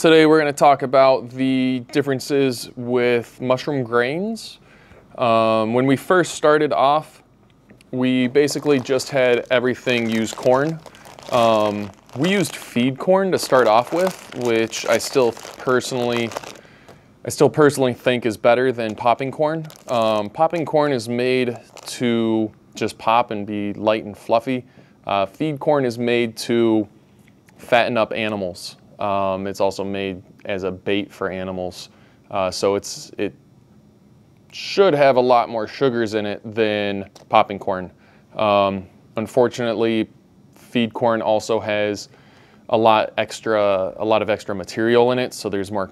Today we're going to talk about the differences with mushroom grains. Um, when we first started off, we basically just had everything use corn. Um, we used feed corn to start off with, which I still personally, I still personally think is better than popping corn. Um, popping corn is made to just pop and be light and fluffy. Uh, feed corn is made to fatten up animals. Um, it's also made as a bait for animals. Uh, so it's it should have a lot more sugars in it than popping corn. Um, unfortunately, feed corn also has a lot extra, a lot of extra material in it. So there's more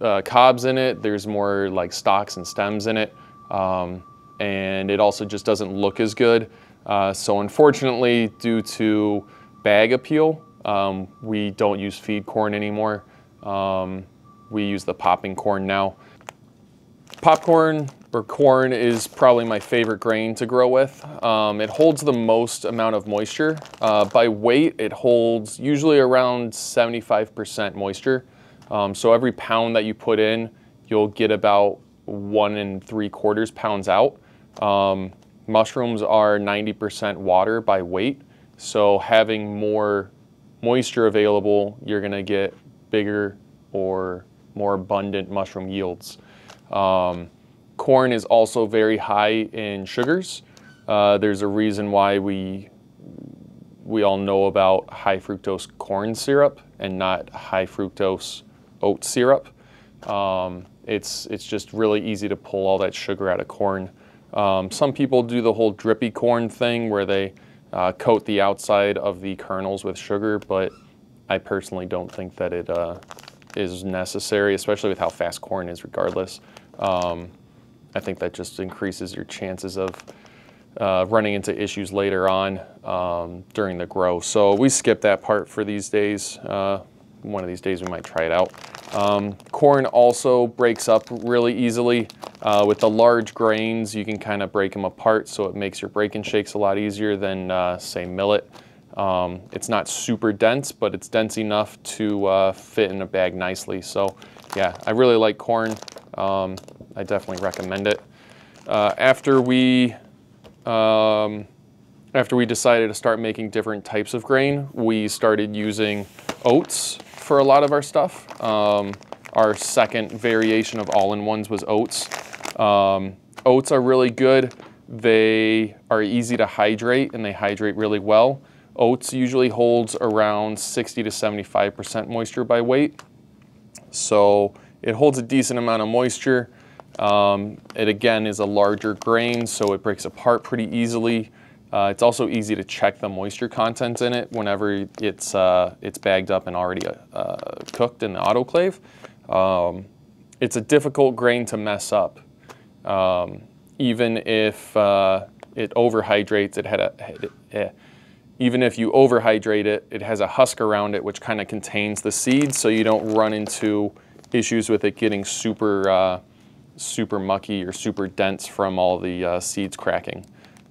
uh, cobs in it. There's more like stalks and stems in it, um, and it also just doesn't look as good. Uh, so unfortunately, due to bag appeal, um, we don't use feed corn anymore. Um, we use the popping corn now. Popcorn or corn is probably my favorite grain to grow with. Um, it holds the most amount of moisture. Uh, by weight, it holds usually around 75% moisture. Um, so every pound that you put in, you'll get about one and three quarters pounds out. Um, mushrooms are 90% water by weight. So having more moisture available, you're going to get bigger or more abundant mushroom yields. Um, corn is also very high in sugars. Uh, there's a reason why we we all know about high fructose corn syrup and not high fructose oat syrup. Um, it's it's just really easy to pull all that sugar out of corn. Um, some people do the whole drippy corn thing where they uh, coat the outside of the kernels with sugar, but I personally don't think that it uh, is necessary, especially with how fast corn is regardless. Um, I think that just increases your chances of uh, running into issues later on um, during the grow. So we skip that part for these days. Uh, one of these days we might try it out. Um, corn also breaks up really easily. Uh, with the large grains, you can kind of break them apart, so it makes your break and shakes a lot easier than, uh, say, millet. Um, it's not super dense, but it's dense enough to uh, fit in a bag nicely. So, yeah, I really like corn. Um, I definitely recommend it. Uh, after we um, after we decided to start making different types of grain, we started using oats for a lot of our stuff. Um, our second variation of all-in-ones was oats. Um, oats are really good. They are easy to hydrate and they hydrate really well. Oats usually holds around 60 to 75% moisture by weight. So it holds a decent amount of moisture. Um, it again is a larger grain, so it breaks apart pretty easily. Uh, it's also easy to check the moisture content in it whenever it's, uh, it's bagged up and already uh, cooked in the autoclave. Um, it's a difficult grain to mess up. Um, even if uh, it overhydrates, it had a, eh, even if you overhydrate it, it has a husk around it which kind of contains the seeds so you don't run into issues with it getting super, uh, super mucky or super dense from all the uh, seeds cracking.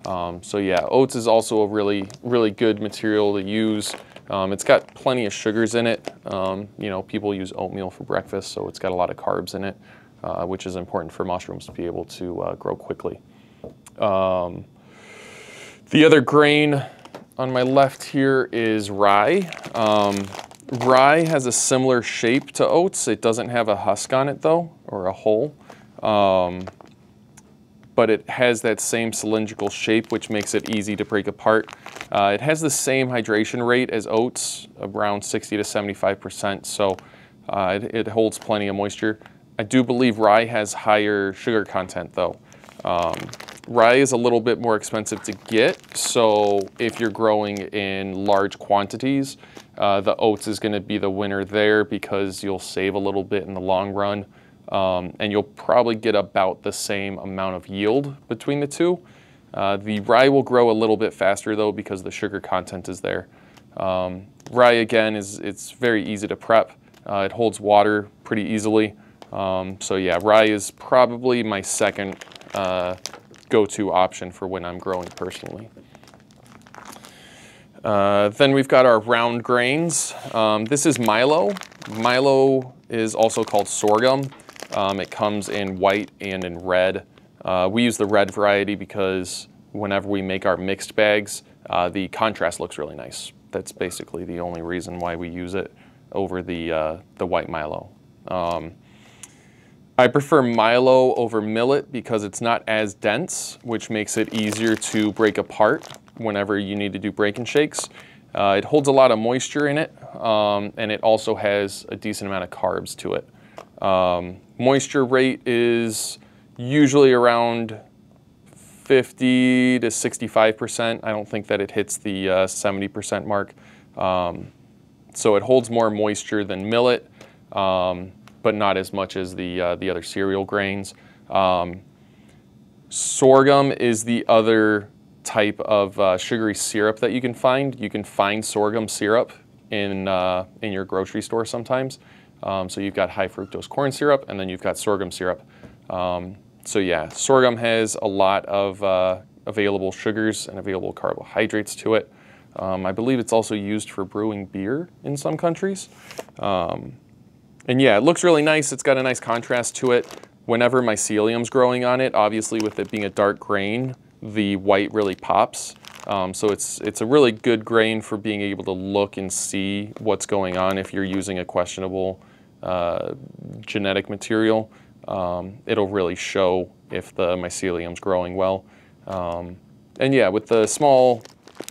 Um, so yeah, oats is also a really, really good material to use. Um, it's got plenty of sugars in it. Um, you know, people use oatmeal for breakfast, so it's got a lot of carbs in it, uh, which is important for mushrooms to be able to uh, grow quickly. Um, the other grain on my left here is rye. Um, rye has a similar shape to oats. It doesn't have a husk on it though, or a hole. But it has that same cylindrical shape, which makes it easy to break apart. Uh, it has the same hydration rate as oats, around 60 to 75%, so uh, it, it, holds plenty of moisture. I do believe rye has higher sugar content though. Um, rye is a little bit more expensive to get, so if you're growing in large quantities, uh, the oats is gonna be the winner there because you'll save a little bit in the long run um, and you'll probably get about the same amount of yield between the two. Uh, the rye will grow a little bit faster though because the sugar content is there. Um, rye again is it's very easy to prep. Uh, it holds water pretty easily. Um, so yeah, rye is probably my second uh, go-to option for when I'm growing personally. Uh, then we've got our round grains. Um, this is Milo. Milo is also called sorghum. Um, it comes in white and in red. Uh, we use the red variety because whenever we make our mixed bags, uh, the contrast looks really nice. That's basically the only reason why we use it over the, uh, the white Milo. Um, I prefer Milo over millet because it's not as dense, which makes it easier to break apart whenever you need to do break and shakes. Uh, it holds a lot of moisture in it, um, and it also has a decent amount of carbs to it. Um, moisture rate is usually around 50 to 65%. I don't think that it hits the uh, 70% mark. Um, so it holds more moisture than millet, um, but not as much as the, uh, the other cereal grains. Um, sorghum is the other type of uh, sugary syrup that you can find. You can find sorghum syrup in, uh, in your grocery store sometimes. Um, so you've got high fructose corn syrup and then you've got sorghum syrup. Um, so yeah, sorghum has a lot of uh, available sugars and available carbohydrates to it. Um, I believe it's also used for brewing beer in some countries. Um, and yeah, it looks really nice. It's got a nice contrast to it. Whenever mycelium's growing on it, obviously with it being a dark grain, the white really pops. Um, so it's, it's a really good grain for being able to look and see what's going on if you're using a questionable uh, genetic material. Um, it'll really show if the mycelium's growing well. Um, and yeah, with the small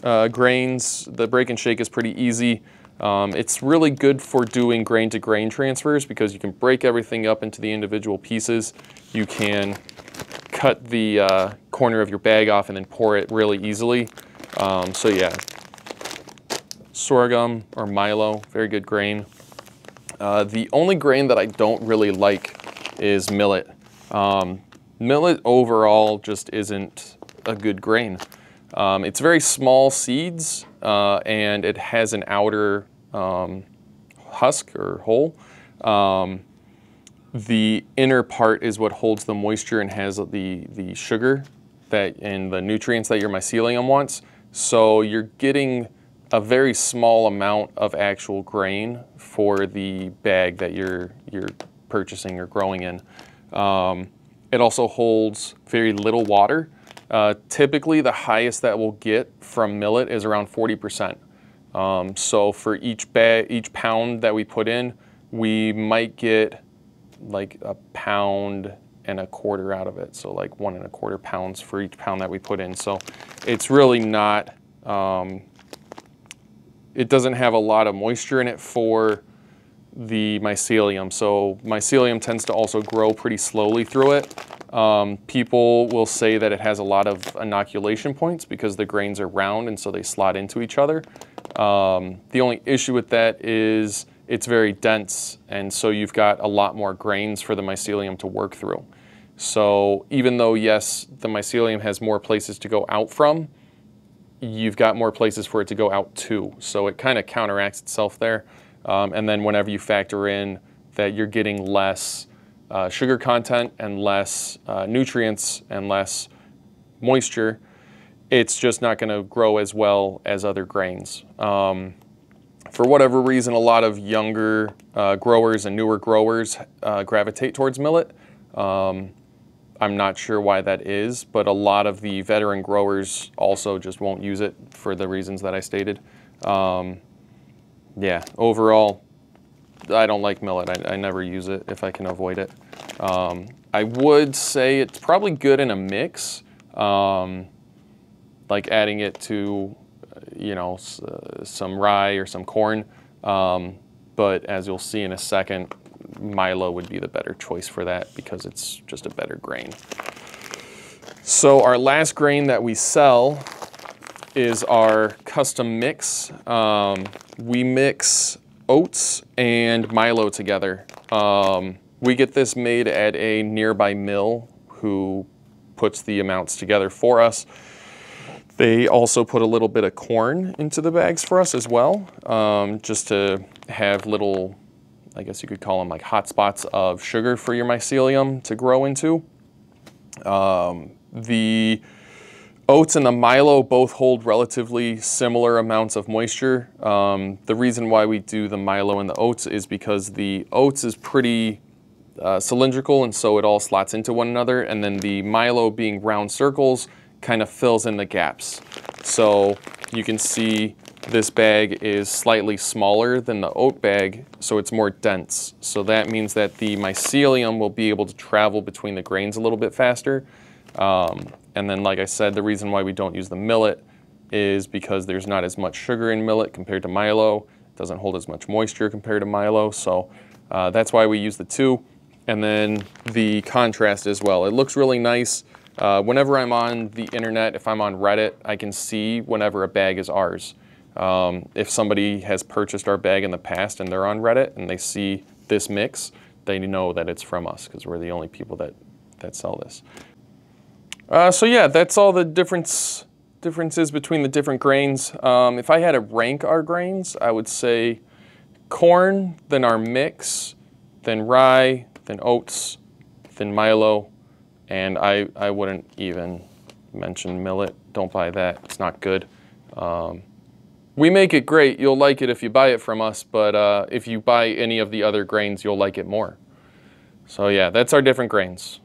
uh, grains, the break and shake is pretty easy. Um, it's really good for doing grain to grain transfers because you can break everything up into the individual pieces. You can cut the uh, corner of your bag off and then pour it really easily. Um, so yeah, sorghum or Milo, very good grain. Uh, the only grain that I don't really like is millet. Um, millet overall just isn't a good grain. Um, it's very small seeds uh, and it has an outer um, husk or hole. Um, the inner part is what holds the moisture and has the, the sugar that and the nutrients that your mycelium wants. So you're getting a very small amount of actual grain for the bag that you're, you're purchasing or growing in. Um, it also holds very little water. Uh, typically, the highest that we'll get from millet is around 40%. Um, so for each bag, each pound that we put in, we might get like a pound and a quarter out of it. So like one and a quarter pounds for each pound that we put in. So it's really not, um, it doesn't have a lot of moisture in it for the mycelium. So mycelium tends to also grow pretty slowly through it. Um, people will say that it has a lot of inoculation points because the grains are round and so they slot into each other. Um, the only issue with that is it's very dense, and so you've got a lot more grains for the mycelium to work through. So even though, yes, the mycelium has more places to go out from, you've got more places for it to go out to. So it kind of counteracts itself there. Um, and then whenever you factor in that you're getting less uh, sugar content and less uh, nutrients and less moisture, it's just not going to grow as well as other grains. Um, for whatever reason, a lot of younger uh, growers and newer growers uh, gravitate towards millet. Um, I'm not sure why that is, but a lot of the veteran growers also just won't use it for the reasons that I stated. Um, yeah, overall, I don't like millet. I, I, never use it if I can avoid it. Um, I would say it's probably good in a mix, um, like adding it to you know, uh, some rye or some corn. Um, but as you'll see in a second, Milo would be the better choice for that because it's just a better grain. So our last grain that we sell is our custom mix. Um, we mix oats and Milo together. Um, we get this made at a nearby mill who puts the amounts together for us. They also put a little bit of corn into the bags for us as well, um, just to have little, I guess you could call them like hot spots of sugar for your mycelium to grow into. Um, the Oats and the Milo both hold relatively similar amounts of moisture. Um, the reason why we do the Milo and the oats is because the oats is pretty uh, cylindrical and so it all slots into one another and then the Milo being round circles kind of fills in the gaps. So you can see this bag is slightly smaller than the oat bag, so it's more dense. So that means that the mycelium will be able to travel between the grains a little bit faster. Um, and then, like I said, the reason why we don't use the millet is because there's not as much sugar in millet compared to Milo. It doesn't hold as much moisture compared to Milo, so uh, that's why we use the two. And then the contrast as well. It looks really nice. Uh, whenever I'm on the internet, if I'm on Reddit, I can see whenever a bag is ours. Um, if somebody has purchased our bag in the past and they're on Reddit and they see this mix, they know that it's from us because we're the only people that, that sell this. Uh, so yeah, that's all the difference differences between the different grains. Um, if I had to rank our grains, I would say corn, then our mix, then rye, then oats, then Milo, and I, I wouldn't even mention millet. Don't buy that. It's not good. Um, we make it great. You'll like it if you buy it from us, but uh, if you buy any of the other grains, you'll like it more. So yeah, that's our different grains.